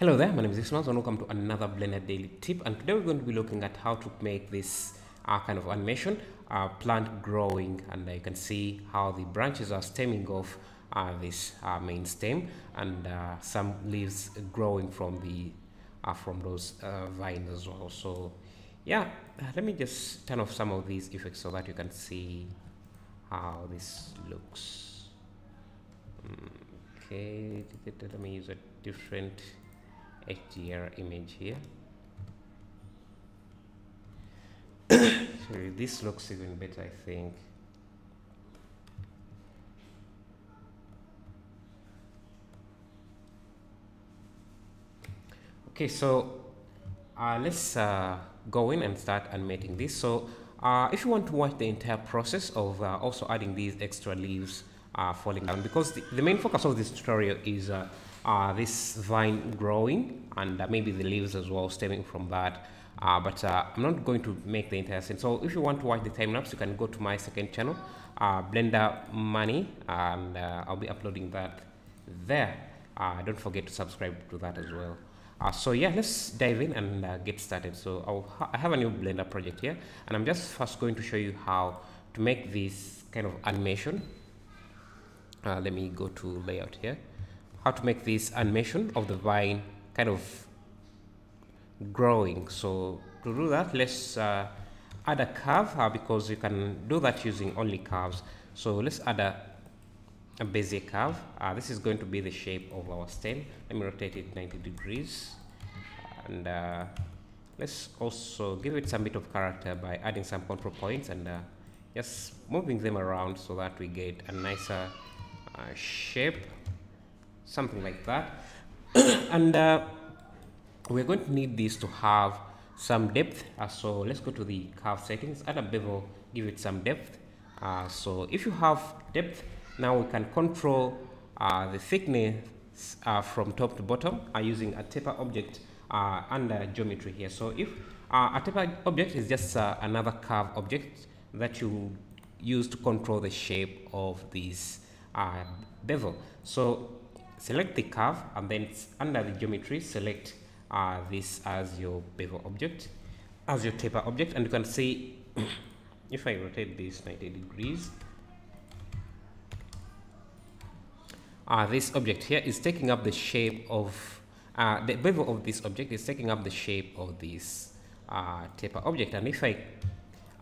Hello there, my name is Ismail and welcome to another Blender Daily Tip and today we're going to be looking at how to make this uh, kind of animation, uh, plant growing and uh, you can see how the branches are stemming off uh, this uh, main stem and uh, some leaves growing from the from those vines as well. So yeah, let me just turn off some of these effects so that you can see how this looks. Okay, let me use a different HDR image here. this looks even better, I think. Okay, so uh, let's uh, go in and start animating this. So uh, if you want to watch the entire process of uh, also adding these extra leaves uh, falling down, because the, the, main focus of this tutorial is uh, this vine growing and uh, maybe the leaves as well stemming from that. Uh, but uh, I'm not going to make the entire scene. So if you want to watch the time lapse you can go to my second channel uh, Blender Money and uh, I'll be uploading that there. Don't forget to subscribe to that as well. So yeah let's dive in and get started. So ha I have a new Blender project here and I'm just first going to show you how to make this kind of animation. Let me go to layout here how to make this animation of the vine kind of growing. So to do that let's uh, add a curve uh, because you can do that using only curves. So let's add a, a bezier curve. Uh, this is going to be the shape of our stem. Let me rotate it 90 degrees. And uh, let's also give it some bit of character by adding some control points and uh, just moving them around so that we get a nicer uh, shape something like that. And uh, we're going to need this to have some depth. Uh, so let's go to the curve settings. Add a bevel give it some depth. Uh, so if you have depth now we can control uh, the thickness uh, from top to bottom uh, using a taper object under geometry here. So if a taper object is just another curve object that you use to control the shape of this bevel. So select the curve and then under the geometry select uh, this as your bevel object as your taper object. And you can see if I rotate this 90 degrees uh, this object here is taking up the shape of uh, the bevel of this object is taking up the shape of this uh, taper object. And if I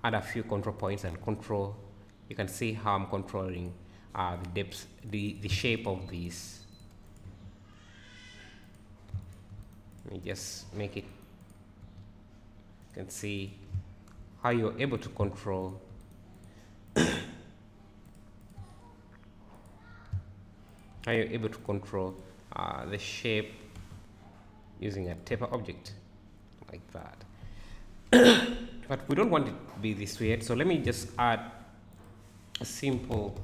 add a few control points and control you can see how I'm controlling uh, the depth the the shape of this let me just make it you can see how you're able to control. How you're able to control uh, the shape using a taper object like that. But we don't want it to be this weird so let me just add a simple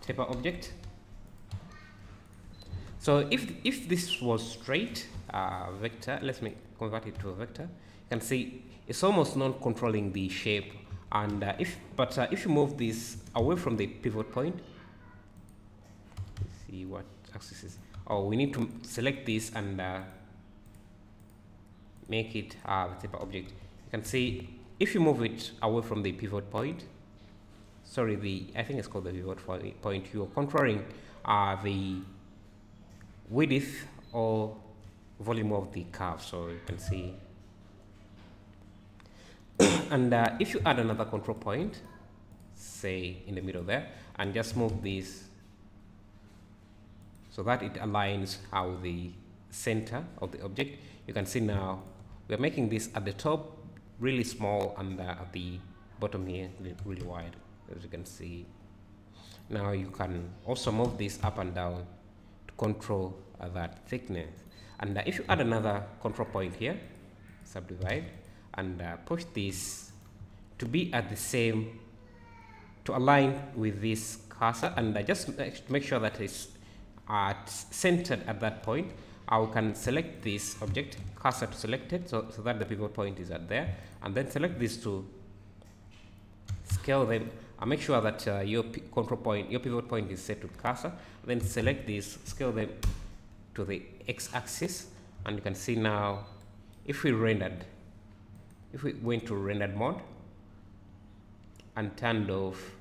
taper object so if if this was straight uh, vector let me convert it to a vector. You can see it's almost not controlling the shape. And uh, if but uh, if you move this away from the pivot point see what axis is. Oh we need to select this and uh, make it the taper object. You can see if you move it away from the pivot point sorry the I think it's called the pivot point you're controlling uh, the width or volume of the curve so you can see. And uh, if you add another control point say in the middle there and just move this so that it aligns how the center of the object you can see now we're making this at the top really small and uh, at the bottom here really wide as you can see. Now you can also move this up and down control that thickness. And uh, if you add another control point here subdivide and uh, push this to be at the same to align with this cursor and uh, just make sure that it's at centered at that point I can select this object cursor to select it so, so that the pivot point is at there and then select these two scale them and make sure that uh, your control point your pivot point is set to cursor then select this scale them to the x-axis and you can see now if we rendered if we went to rendered mode and turned off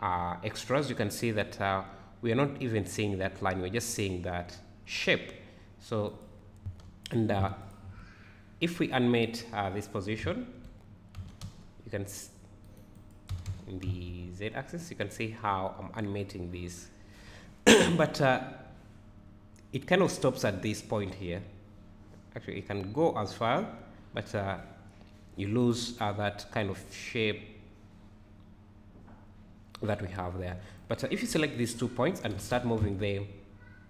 uh, extras you can see that uh, we are not even seeing that line we're just seeing that shape. So and uh, if we animate uh, this position you can in the z-axis you can see how I'm animating this. But uh, it kind of stops at this point here. Actually it can go as far but uh, you lose uh, that kind of shape that we have there. But uh, if you select these two points and start moving them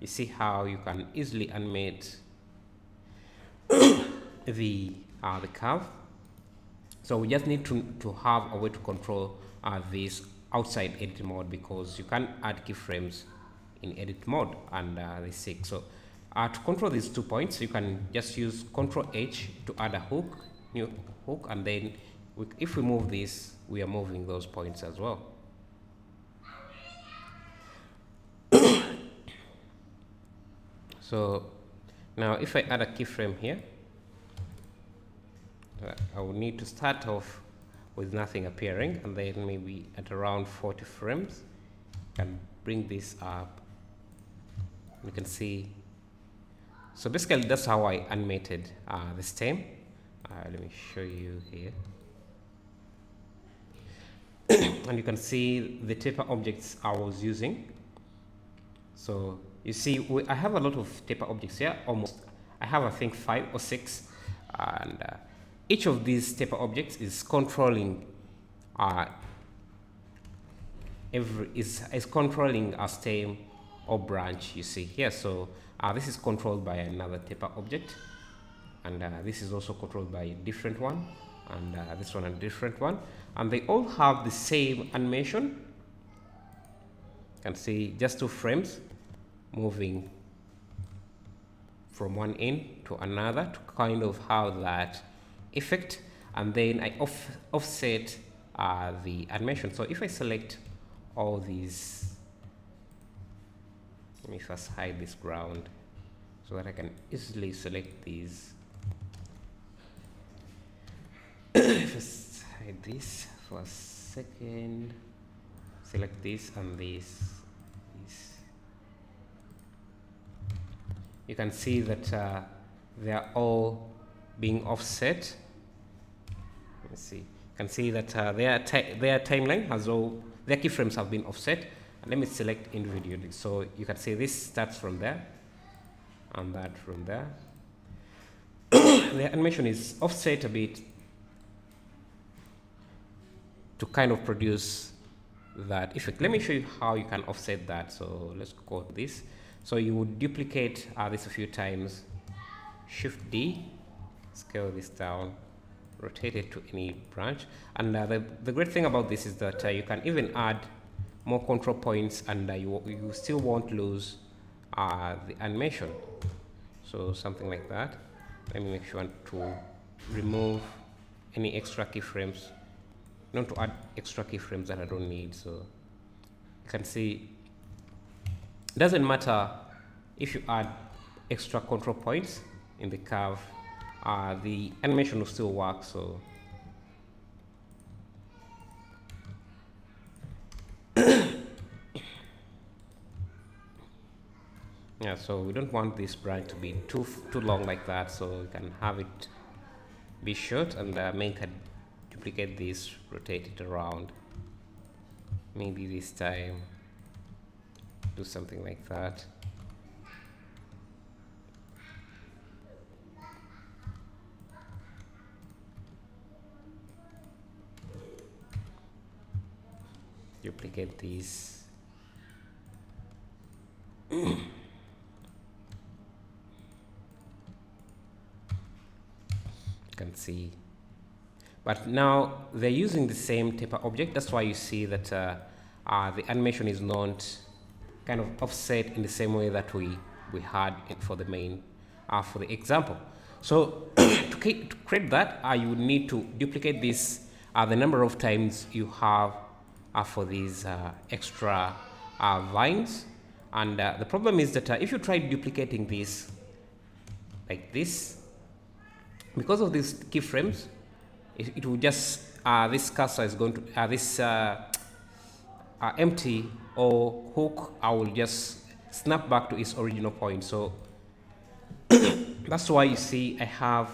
you see how you can easily animate the uh, the curve. So we just need to, to have a way to control uh, this outside edit mode because you can add keyframes in edit mode and uh, the six so uh, to control these two points you can just use control H to add a hook new hook and then we, if we move this we are moving those points as well. So now if I add a keyframe here uh, I will need to start off with nothing appearing and then maybe at around 40 frames. Can bring this up. You can see. So basically that's how I animated uh, the stem uh, let me show you here. And you can see the taper objects I was using. So you see we, I have a lot of taper objects here almost I have I think five or six. And uh, each of these taper objects is controlling uh, every is, is controlling a stem or branch you see here. So uh, this is controlled by another taper object and uh, this is also controlled by a different one and uh, this one a different one. And they all have the same animation. You can see just two frames moving from one end to another to kind of have that effect and then I off, offset uh, the animation. So if I select all these let me first hide this ground so that I can easily select these. First hide this for a second. Select this and this, this. you can see that uh, they are all being offset. Let me see. You can see that uh, their, their timeline has all their keyframes have been offset. And let me select individually so you can see this starts from there and that from there. The animation is offset a bit to kind of produce that effect. Let me show you how you can offset that. So let's go this. So you would duplicate uh, this a few times. Shift D scale this down rotate it to any branch. And uh, the, the great thing about this is that uh, you can even add more control points and uh, you, you still won't lose uh, the animation. So something like that. Let me make sure to remove any extra keyframes. Not to add extra keyframes that I don't need so. You can see it doesn't matter if you add extra control points in the curve uh, the animation will still work so. Yeah so we don't want this branch to be too too long like that so we can have it be short and uh, make a duplicate this rotate it around. Maybe this time do something like that duplicate these? You can see. But now they're using the same taper object. That's why you see that uh, uh, the animation is not kind of offset in the same way that we we had for the main uh, for the example. So to, to, create that uh, you would need to duplicate this uh, the number of times you have uh, for these uh, extra uh, vines. And uh, the problem is that if you try duplicating this like this because of these keyframes it, it will just this cursor is going to this empty or hook I will just snap back to its original point. So that's why you see I have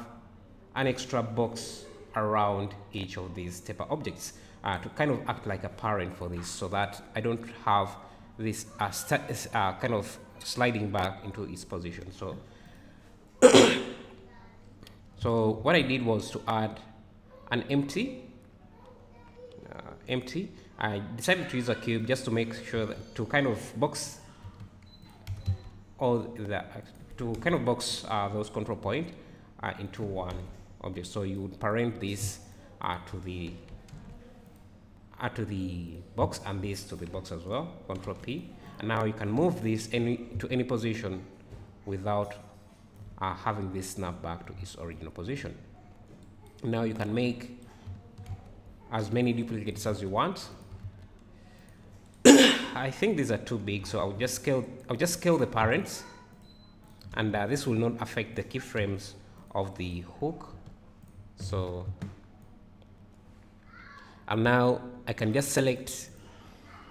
an extra box around each of these taper objects uh, to kind of act like a parent for this so that I don't have this uh, uh, kind of sliding back into its position. So so what I did was to add an empty uh, empty. I decided to use a cube just to make sure that to kind of box all the to kind of box uh, those control point uh, into one object so you would parent this uh, to the uh, to the box and this to the box as well control P. And now you can move this any to any position without uh, having this snap back to its original position. Now you can make as many duplicates as you want. I think these are too big so I'll just scale I'll just scale the parents. And uh, this will not affect the keyframes of the hook so and now I can just select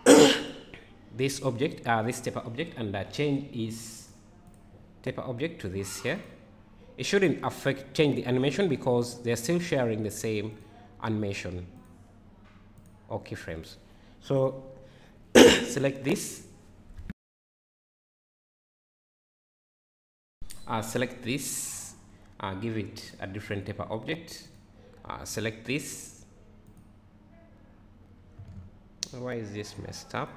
this object uh, this taper object and uh, change is taper object to this here. It shouldn't affect change the animation because they're still sharing the same animation. Or keyframes so select this. Uh, select this uh, give it a different type of object. Uh, select this. Why is this messed up?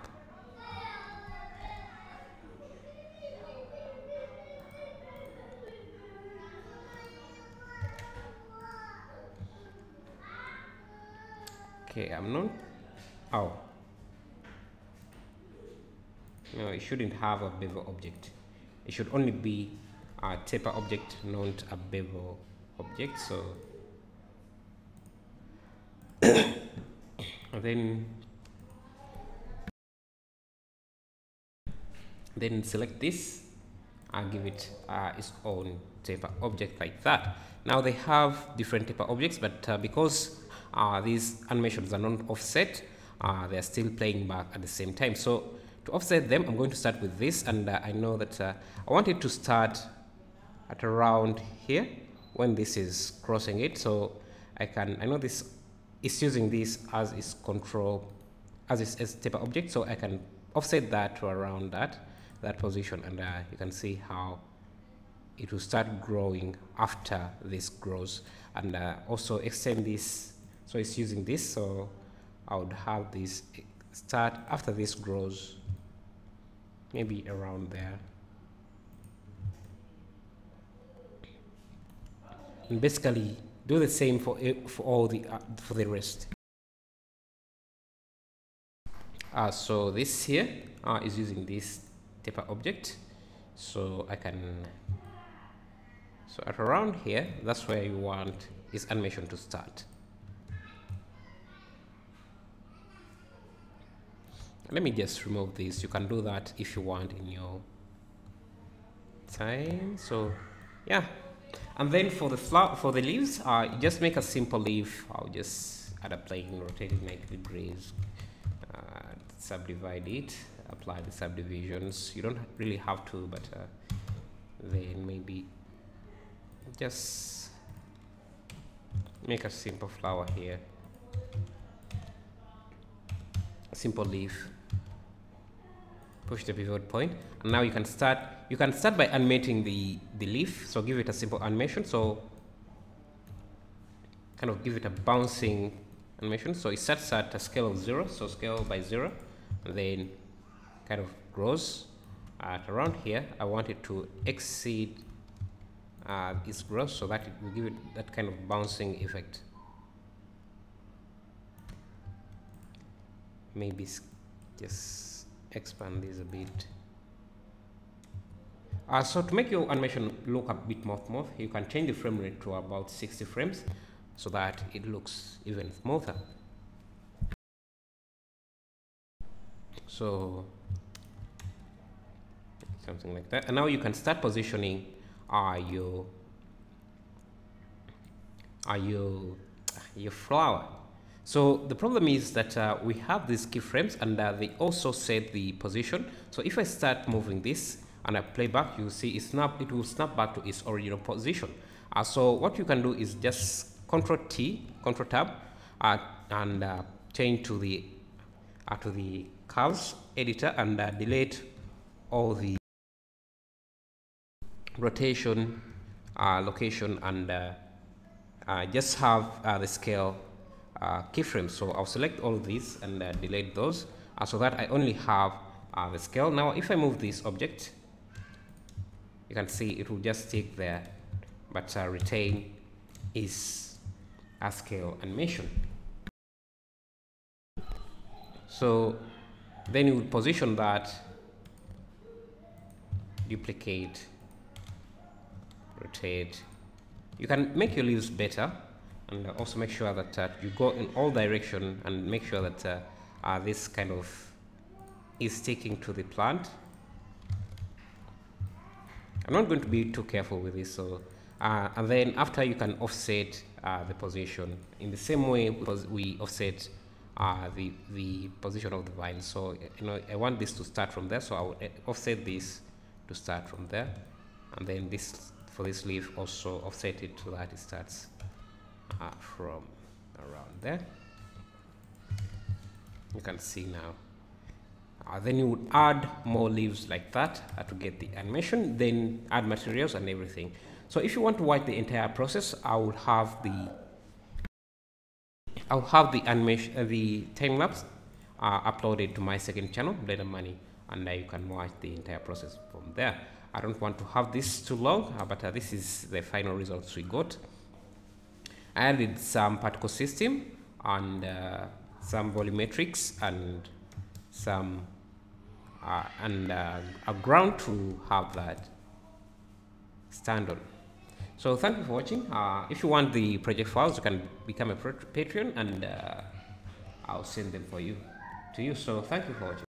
Okay I'm not. Oh. No it shouldn't have a bevel object. It should only be a taper object not a bevel object so then then select this. And give it uh, its own taper object like that. Now they have different taper objects but uh, because uh, these animations are not offset uh, they're still playing back at the same time. So to offset them I'm going to start with this and uh, I know that uh, I wanted to start at around here when this is crossing it. So I can I know this is using this as its control as its, taper object. So I can offset that to around that that position. And uh, you can see how it will start growing after this grows. And uh, also extend this. So it's using this. So I would have this start after this grows maybe around there and basically do the same for for all the uh, for the rest. Uh, so this here uh, is using this taper object. So I can so at around here that's where you want this animation to start. Let me just remove this. You can do that if you want in your time. So yeah and then for the flower for the leaves uh, just make a simple leaf. I'll just add a plane rotated 90 degrees uh, subdivide it apply the subdivisions. You don't really have to but uh, then maybe just make a simple flower here. Simple leaf push the pivot point. And now you can start you can start by animating the the leaf. So give it a simple animation so kind of give it a bouncing animation so it starts at a scale of zero. So scale by zero. And then kind of grows at around here. I want it to exceed uh, its growth so that it will give it that kind of bouncing effect. Maybe just expand this a bit. Uh, so to make your animation look a bit more smooth you can change the frame rate to about 60 frames so that it looks even smoother. So something like that. And now you can start positioning uh, your uh, your, your flower. So the problem is that uh, we have these keyframes and uh, they also set the position. So if I start moving this and I play back, you see it snap, it will snap back to its original position. Uh, so what you can do is just Control T, Control Tab, uh, and uh, change to the uh, to the curves editor and delete all the rotation, location, and just have the scale keyframes. So I'll select all these and uh, delete those uh, so that I only have uh, the scale. Now, if I move this object, you can see it will just stick there, but uh, retain is a scale animation. So then you would position that, duplicate, rotate. You can make your leaves better and also make sure that uh, you go in all direction and make sure that uh, uh, this kind of is sticking to the plant. I'm not going to be too careful with this. So, uh, and then after you can offset uh, the position in the same way because we offset uh, the the position of the vine. So you know I want this to start from there. So I will offset this to start from there, and then this for this leaf also offset it so that it starts uh, from around there. You can see now. Uh, then you would add more leaves like that uh, to get the animation then add materials and everything. So if you want to watch the entire process I will have the I'll have the animation uh, the time lapse uh, uploaded to my second channel Blender Money and now you can watch the entire process from there. I don't want to have this too long uh, but uh, this is the final results we got added some particle system and uh, some volumetrics and some uh, and uh, a ground to have that stand on. So thank you for watching. Uh, if you want the project files, you can become a Patreon and uh, I'll send them for you to you. So thank you for watching.